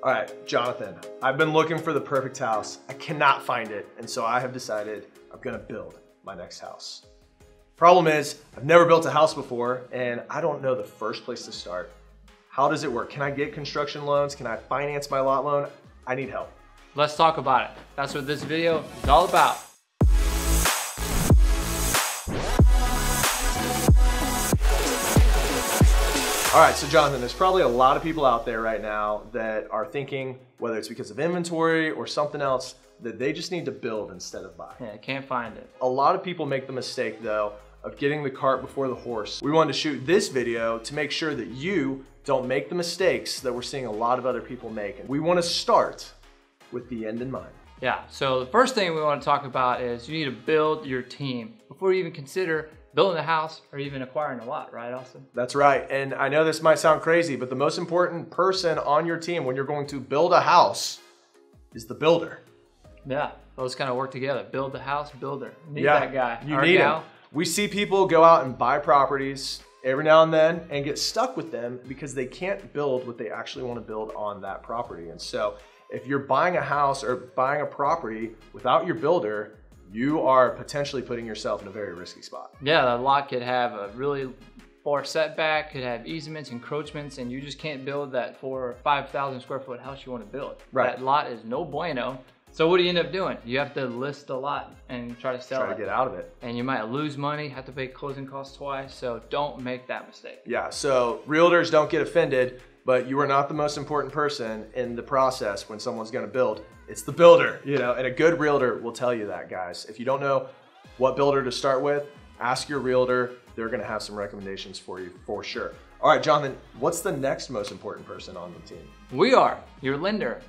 All right, Jonathan, I've been looking for the perfect house. I cannot find it, and so I have decided I'm gonna build my next house. Problem is, I've never built a house before, and I don't know the first place to start. How does it work? Can I get construction loans? Can I finance my lot loan? I need help. Let's talk about it. That's what this video is all about. All right, so Jonathan, there's probably a lot of people out there right now that are thinking, whether it's because of inventory or something else, that they just need to build instead of buy. Yeah, can't find it. A lot of people make the mistake though of getting the cart before the horse. We wanted to shoot this video to make sure that you don't make the mistakes that we're seeing a lot of other people make. We want to start with the end in mind. Yeah, so the first thing we want to talk about is you need to build your team before you even consider building a house or even acquiring a lot, right, Austin? That's right. And I know this might sound crazy, but the most important person on your team when you're going to build a house is the builder. Yeah, those kind of work together. Build the house, builder. Need yeah, that guy. You need gal. him. We see people go out and buy properties every now and then and get stuck with them because they can't build what they actually want to build on that property. And so if you're buying a house or buying a property without your builder, you are potentially putting yourself in a very risky spot. Yeah, the lot could have a really far setback, could have easements, encroachments, and you just can't build that four or 5,000 square foot house you want to build. Right. That lot is no bueno. So what do you end up doing? You have to list the lot and try to sell try it. Try to get out of it. And you might lose money, have to pay closing costs twice. So don't make that mistake. Yeah, so realtors don't get offended, but you are not the most important person in the process when someone's gonna build. It's the builder, you know, and a good realtor will tell you that, guys. If you don't know what builder to start with, ask your realtor. They're gonna have some recommendations for you for sure. All right, Jonathan, what's the next most important person on the team? We are your lender.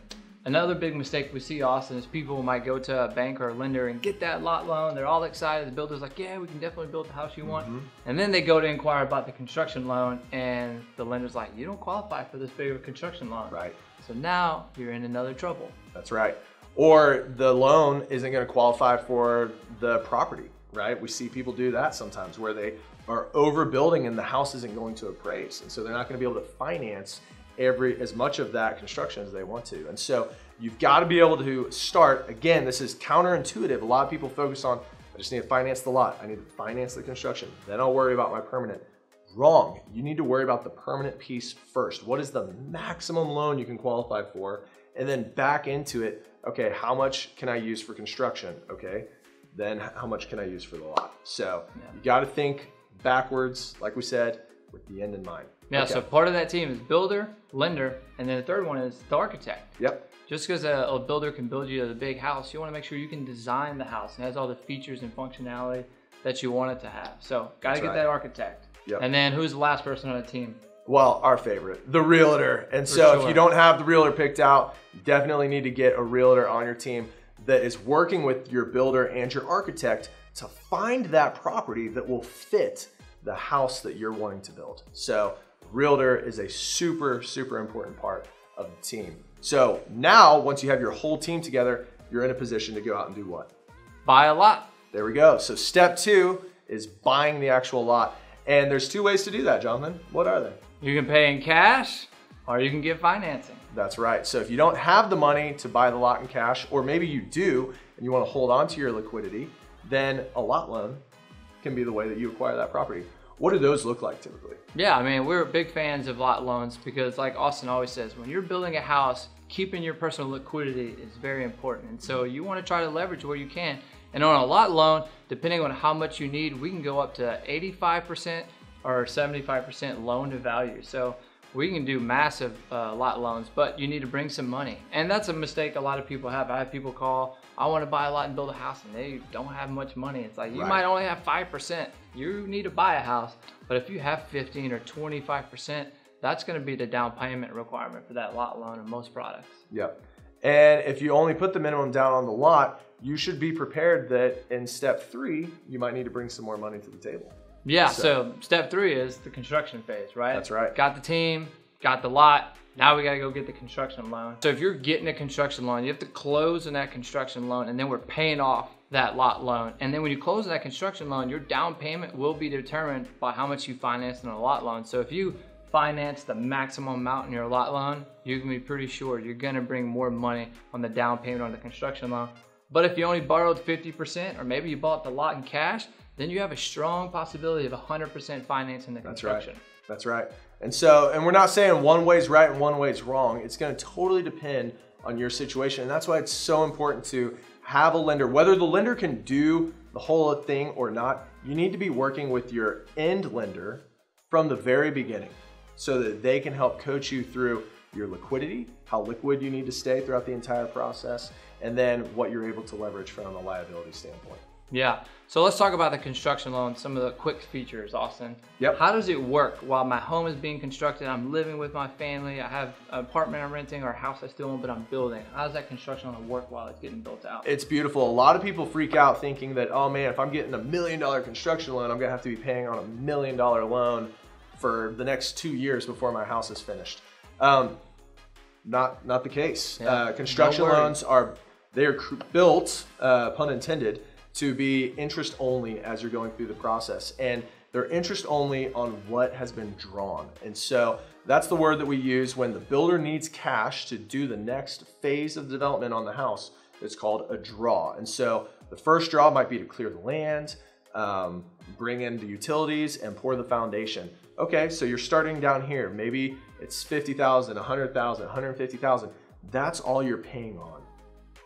Another big mistake we see, Austin, is people might go to a bank or a lender and get that lot loan. They're all excited. The builder's like, yeah, we can definitely build the house you want. Mm-hmm. And then they go to inquire about the construction loan, and the lender's like, you don't qualify for this big of a construction loan. Right. So now you're in another trouble. That's right. Or the loan isn't going to qualify for the property, right? We see people do that sometimes where they are overbuilding and the house isn't going to appraise. And so they're not going to be able to finance every as much of that construction as they want to. And so you've got to be able to start. Again, this is counterintuitive. A lot of people focus on I just need to finance the lot. I need to finance the construction. Then I'll worry about my permanent. Wrong. You need to worry about the permanent piece first. What is the maximum loan you can qualify for? And then back into it. Okay, how much can I use for construction? Okay, then how much can I use for the lot? So yeah. you got to think backwards, like we said, with the end in mind. Yeah, okay. so part of that team is builder, lender, and then the third one is the architect. Yep. Just because a, a, builder can build you a big house, you want to make sure you can design the house and has all the features and functionality that you want it to have. So, got to get right. that architect. Yep. And then who's the last person on the team? Well, our favorite, the realtor. And For so, sure. if you don't have the realtor picked out, definitely need to get a realtor on your team that is working with your builder and your architect to find that property that will fit the house that you're wanting to build. So, realtor is a super, super important part of the team. So now, once you have your whole team together, you're in a position to go out and do what? Buy a lot. There we go. So step two is buying the actual lot. And there's two ways to do that, Jonathan. What are they? You can pay in cash or you can get financing. That's right. So if you don't have the money to buy the lot in cash, or maybe you do and you want to hold on to your liquidity, then a lot loan can be the way that you acquire that property. What do those look like typically? Yeah, I mean, we're big fans of lot loans because like Austin always says, when you're building a house, keeping your personal liquidity is very important. And so you want to try to leverage where you can. And on a lot loan, depending on how much you need, we can go up to 85% or 75% loan to value. So we can do massive uh, lot loans, but you need to bring some money. And that's a mistake a lot of people have. I have people call, I want to buy a lot and build a house, and they don't have much money. It's like you right. might only have 5%. You need to buy a house. But if you have 15 or 25%, that's going to be the down payment requirement for that lot loan in most products. Yep. And if you only put the minimum down on the lot, you should be prepared that in step three, you might need to bring some more money to the table. Yeah, so, so step three is the construction phase, right? That's right. Got the team, got the lot, now we gotta go get the construction loan. So if you're getting a construction loan, you have to close on that construction loan and then we're paying off that lot loan. And then when you close that construction loan, your down payment will be determined by how much you finance on a lot loan. So if you finance the maximum amount in your lot loan, you can be pretty sure you're gonna bring more money on the down payment on the construction loan. But if you only borrowed 50% or maybe you bought the lot in cash, then you have a strong possibility of 100% financing the construction. That's right. That's right. And so, and we're not saying one way's right and one way's wrong. It's going to totally depend on your situation. And that's why it's so important to have a lender, whether the lender can do the whole thing or not, you need to be working with your end lender from the very beginning so that they can help coach you through your liquidity, how liquid you need to stay throughout the entire process, and then what you're able to leverage from a liability standpoint. Yeah. So let's talk about the construction loan, some of the quick features, Austin. Yep. How does it work while my home is being constructed? I'm living with my family. I have an apartment I'm renting or a house I still own, but I'm building. How does that construction loan work while it's getting built out? It's beautiful. A lot of people freak out thinking that, oh man, if I'm getting a million dollar construction loan, I'm gonna have to be paying on a million dollar loan for the next two years before my house is finished. Um, not not the case. Yeah. Uh, construction loans are they are cr- built, uh, pun intended, to be interest only as you're going through the process, and they're interest only on what has been drawn. And so that's the word that we use when the builder needs cash to do the next phase of development on the house. It's called a draw. And so the first draw might be to clear the land, um, bring in the utilities, and pour the foundation. Okay, so you're starting down here. Maybe it's 50,000, 100,000, 150,000. That's all you're paying on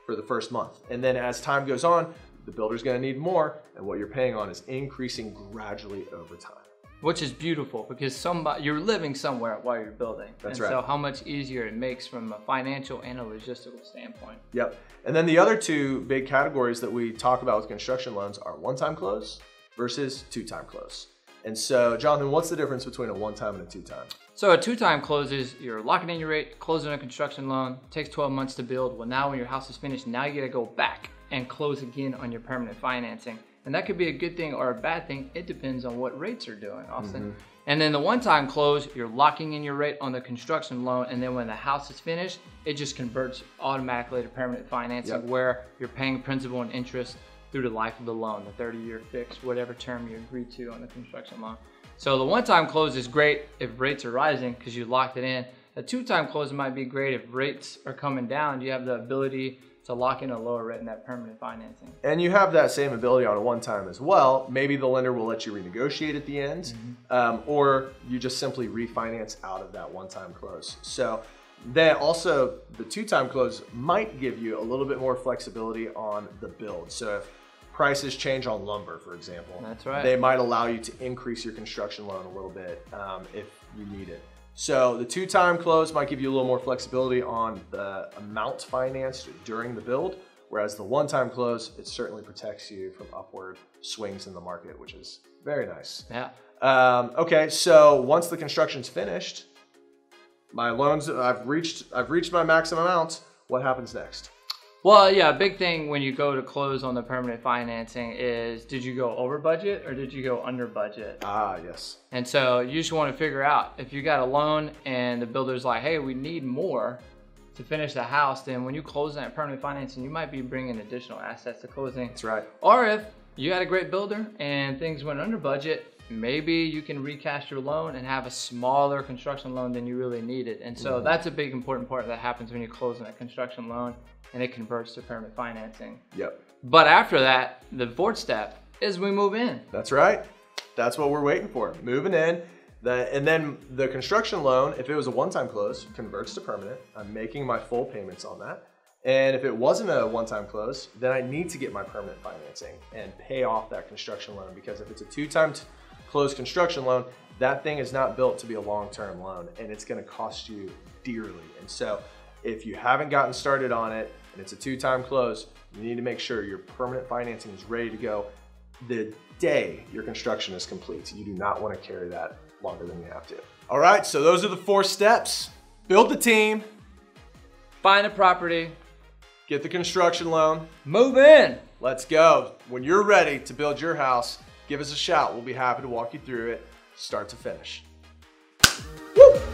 for the first month. And then as time goes on, the builder's gonna need more, and what you're paying on is increasing gradually over time. Which is beautiful because somebody you're living somewhere while you're building. That's and right. So how much easier it makes from a financial and a logistical standpoint. Yep. And then the other two big categories that we talk about with construction loans are one-time close versus two-time close. And so, Jonathan, what's the difference between a one-time and a two-time? So a two-time closes, you're locking in your rate, closing a construction loan, takes 12 months to build. Well, now when your house is finished, now you gotta go back and close again on your permanent financing. And that could be a good thing or a bad thing. It depends on what rates are doing, Austin. Mm-hmm. And then the one-time close, you're locking in your rate on the construction loan, and then when the house is finished, it just converts automatically to permanent financing Yep. where you're paying principal and interest through the life of the loan, the 30-year fix, whatever term you agree to on the construction loan. So the one-time close is great if rates are rising because you locked it in. A two-time close might be great if rates are coming down. You have the ability to lock in a lower rate in that permanent financing. And you have that same ability on a one time as well. Maybe the lender will let you renegotiate at the end, um, or you just simply refinance out of that one time close. So then also the two time close might give you a little bit more flexibility on the build. So if prices change on lumber, for example, That's right. they might allow you to increase your construction loan a little bit um, if you need it. So the two-time close might give you a little more flexibility on the amount financed during the build, whereas the one-time close, it certainly protects you from upward swings in the market, which is very nice. Yeah. Um, okay, so once the construction's finished, my loans, I've reached, I've reached my maximum amount. What happens next? Well, yeah, a big thing when you go to close on the permanent financing is did you go over budget or did you go under budget? Ah, yes. And so you just want to figure out if you got a loan and the builder's like, hey, we need more to finish the house, then when you close that permanent financing, you might be bringing additional assets to closing. That's right. Or if you had a great builder and things went under budget, maybe you can recast your loan and have a smaller construction loan than you really needed. And so mm-hmm. that's a big important part that happens when you're closing a construction loan and it converts to permanent financing. Yep. But after that, the fourth step is we move in. That's right. That's what we're waiting for. Moving in. The, and then the construction loan, if it was a one-time close, converts to permanent. I'm making my full payments on that. And if it wasn't a one-time close, then I need to get my permanent financing and pay off that construction loan because if it's a two-time closed construction loan, that thing is not built to be a long-term loan and it's going to cost you dearly. And so if you haven't gotten started on it and it's a two-time close, you need to make sure your permanent financing is ready to go the day your construction is complete. You do not want to carry that longer than you have to. All right, so those are the four steps. Build the team, Find a property, get the construction loan. move in. Let's go. When you're ready to build your house, give us a shout. We'll be happy to walk you through it, start to finish. Woo!